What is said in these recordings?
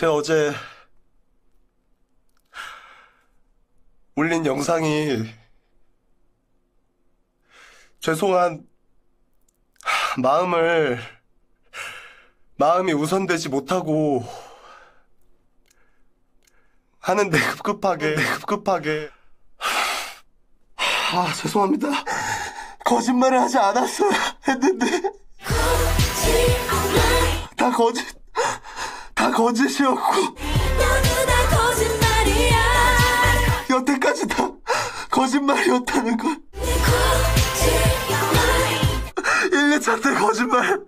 제가 어제 올린 영상이 죄송한 마음을 마음이 우선되지 못하고 하는데 급급하게 급급하게. 아 죄송합니다. 거짓말을 하지 않았어야 했는데. 다 거짓 다 거짓이었고. 여태까지 다 거짓말이었다는 걸. 거짓말. 1년 때 거짓말.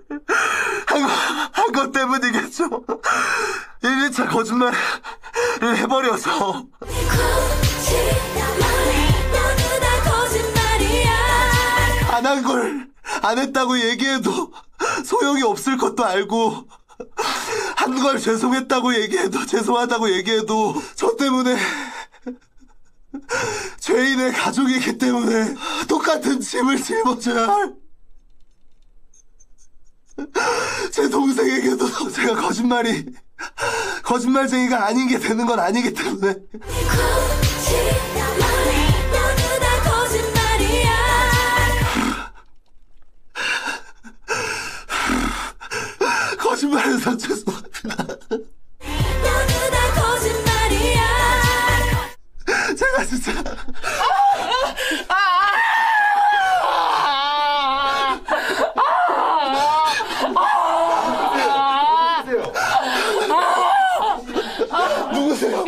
한것 때문이겠죠. 1년 거짓말을 해버려서. 안 한 걸 안 했다고 얘기해도 소용이 없을 것도 알고 한 걸 죄송했다고 얘기해도 죄송하다고 얘기해도 저 때문에 죄인의 가족이기 때문에 똑같은 짐을 짊어져야 할. 제 동생에게도 제가 거짓말이 거짓말쟁이가 아닌 게 되는 건 아니기 때문에 거짓말 모두 다 진짜 누구세요?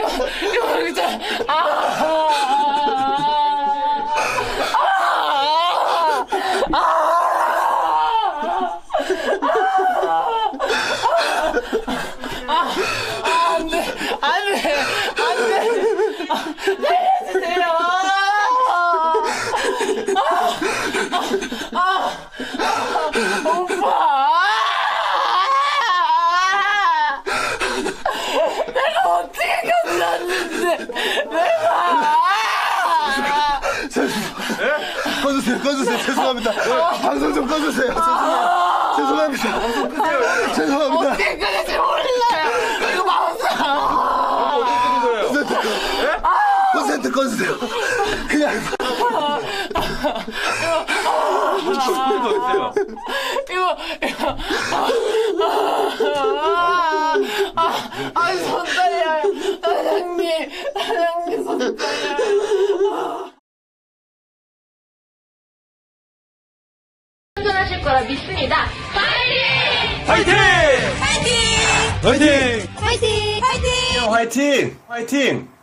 꺼주세요, 꺼주세요. 죄송합니다. 방송 좀 꺼주세요. 죄송합니다. 죄송합니다. 죄송합니다. 어떻게 끊을지 몰라요. 이거 방송. 콘센트 꺼주세요. 그냥 이거 이거. 아, 아, 손 떨려요. 사장님, 사장님 손 떨려요. 하실 거라 믿습니다. 화이팅! 화이팅! 화이팅 화이팅 화이팅! 화이팅!